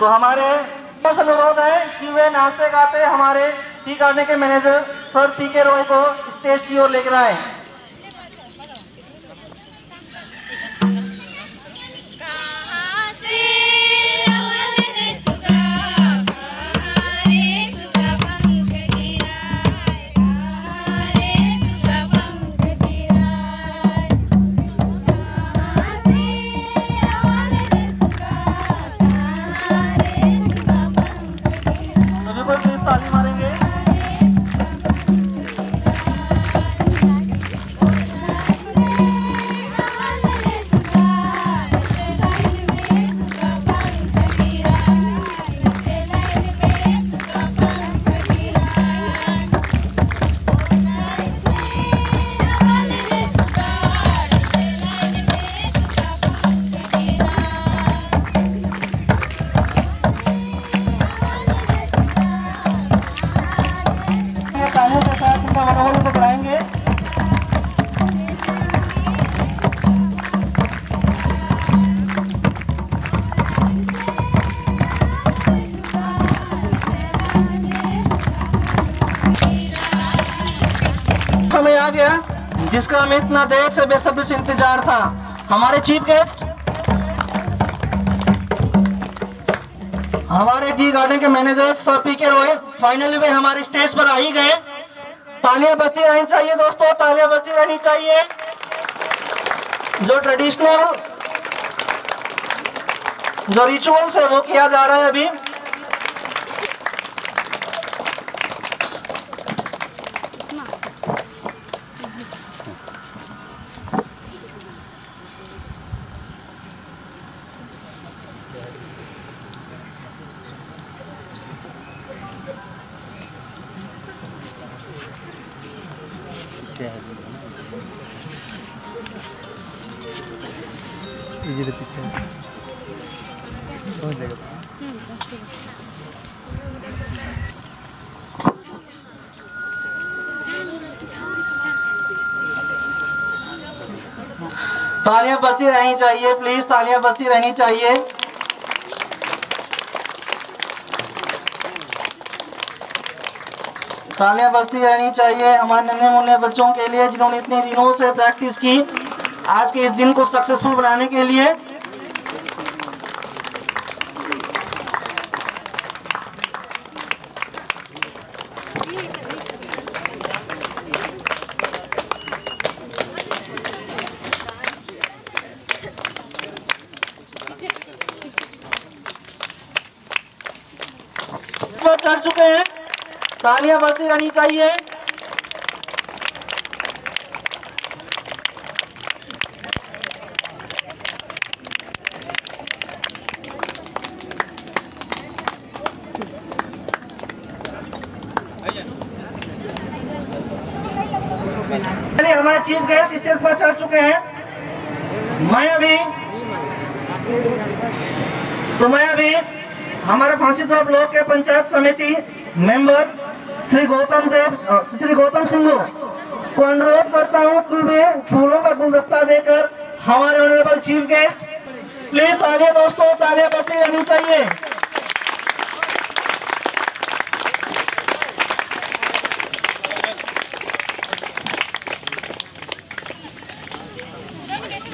तो हमारे बस अनुरोध है कि वे नाचते गाते हमारे टी गार्डन के manager sir P K Roy को स्टेज की ओर लेकर आए। जिसका हमें इतना देर से बेसब्री से इंतज़ार था। हमारे चीफ गेस्ट, हमारे जी गार्डन के manager sir P K Rohit finally वे हमारे स्टेज पर आ ही गए। तालियाँ बजती रहनी चाहिए दोस्तों, तालियाँ बजती रहनी चाहिए। जो ट्रेडिशनल जो रिचुअल्स है वो किया जा रहा है अभी। इधर पीछे समझ जाएगा तालियाँ बजती रहनी चाहिए प्लीज़ तालियाँ बजती रहनी चाहिए। तालियाँ बजती रहनी चाहिए हमारे नन्हे मुन्ने बच्चों के लिए जिन्होंने इतने दिनों से प्रैक्टिस की। आज के इस दिन को सक्सेसफुल बनाने के लिए चढ़ चुके हैं। तालियाँ बजती रहनी चाहिए चलिए हमारे चीफ गेस्ट स्टेज पर चढ़ चुके हैं। मैं अभी तो मैं अभी हमारे फांसीधर ब्लॉक के पंचायत समिति मेंबर श्री गौतम देव श्री गौतम सिंह को अनुरोध करता हूँ कि वे फूलों का गुलदस्ता देकर हमारे ऑनरेबल चीफ गेस्ट प्लीज़ तालियाँ दोस्तों, तालियाँ बजती रहनी चाहिए।